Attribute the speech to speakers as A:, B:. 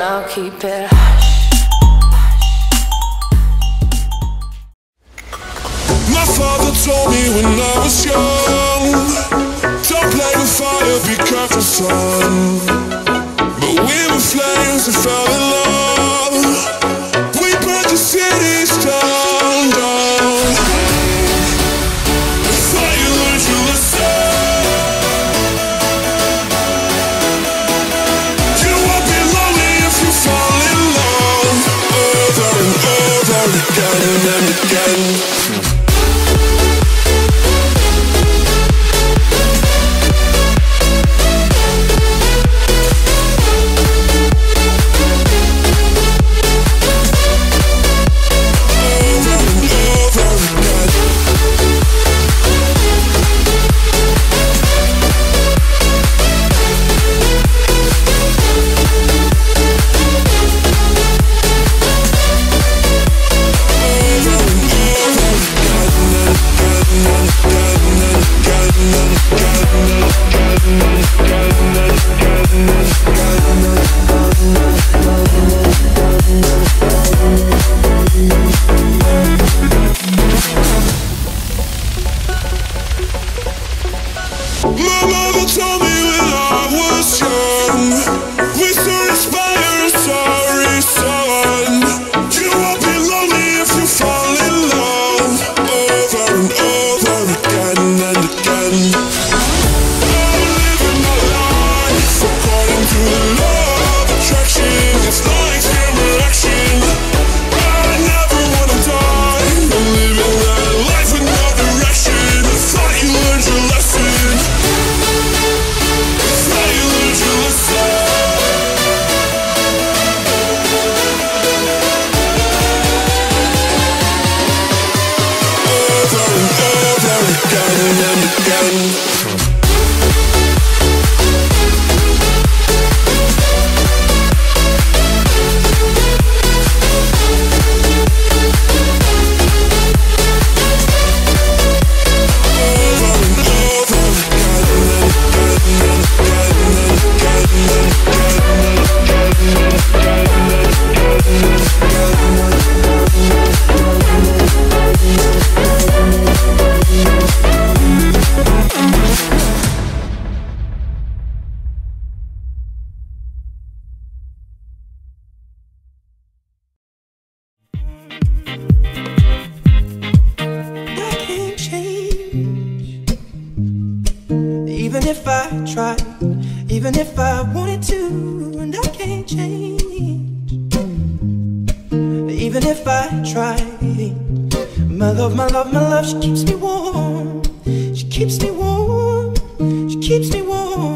A: and I'll keep it.
B: My father told me when I was young Don't play with fire, be careful son again and again My mother told me when I was young
C: Even if I tried, even if I wanted to, and I can't change. Even if I tried, my love, my love, my love, she keeps me warm. She keeps me warm. She keeps me warm.